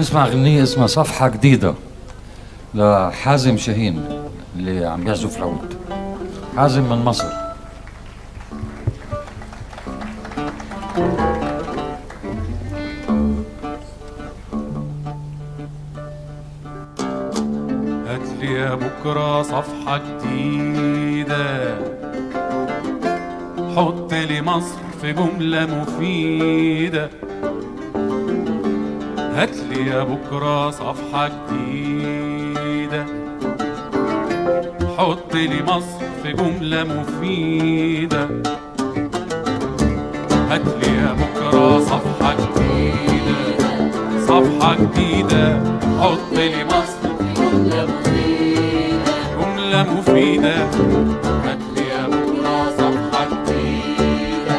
نسمع غنية اسمها صفحة جديدة لحازم شاهين اللي عم يعزف العود حازم من مصر. هاتلي يا بكرة صفحة جديدة. حط لي مصر في جملة مفيدة. هاتلي يا بكرة صفحة جديدة. حط لي مصر في جملة مفيدة. هاتلي يا بكرة صفحة جديدة. صفحة جديدة. حط لي مصر جملة مفيدة. هاتلي يا بكرة صفحة جديدة.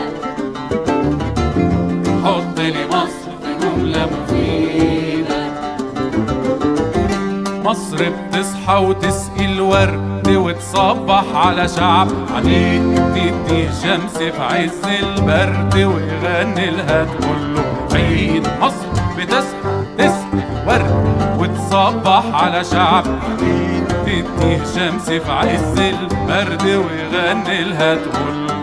حط لي مصر في جملة مفيدة. مصر بتصحى وتسقي الورد وتصبح على شعب عنيد. تدي شمس في عز البرد ويغني لها تقول له عيد مصر بتصحى تسقي الورد وتصبح على شعب عنيد. تدي شمس في عز البرد ويغني لها تقول له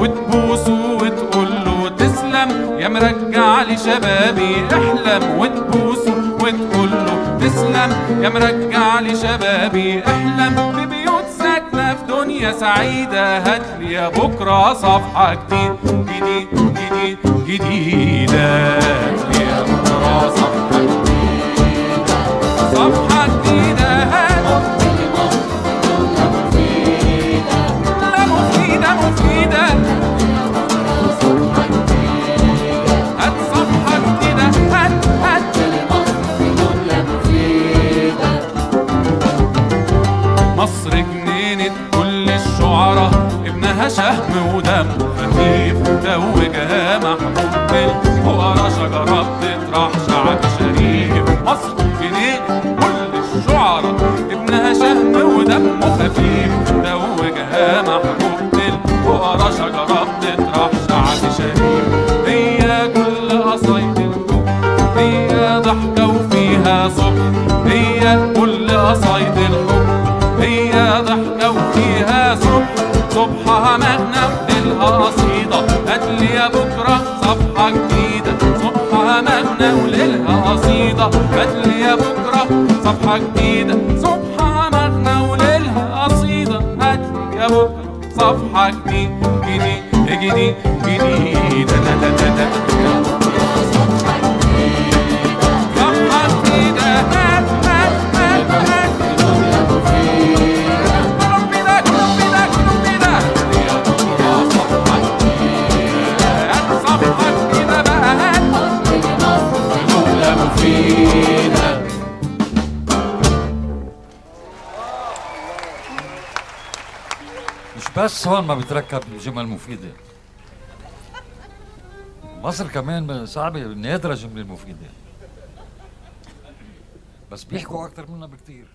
وتبوسه وتقول له تسلم يا مرجع لي شبابي احلم. وتقول تسلم يا مرجع لي شبابي أحلم. في بيوت ساكنة في دنيا سعيدة. هاتلي يا بكرة صفحة جديد جديد جديد جديدة. هاتلي يا بكرة صفحة جديدة. الشعراء ابنها شهم ودم خفيف توجها محمود بالفقرا شجرة بتطرح شعب شريف. مصر جنينة كل الشعراء ابنها شهم ودمه خفيف توجها محمود بالفقرا شجرة بتطرح شعب شريف. هي كل قصايد الحب هي ضحكة وفيها صبح هي كل قصايد الحب. يا بكرة صفحة جديدة صبحها مغنى وليلها قصيدة. هاتلي يا بكرة صفحة جديدة صبحها مغنى وليلها قصيدة. هاتلي يا بكرة صفحة جديد جديد جديد جديد مش بس هون ما بتركب جمل مفيدة. مصر كمان صعبة نادرة جملة مفيدة. بس بيحكوا أكتر منا بكتير.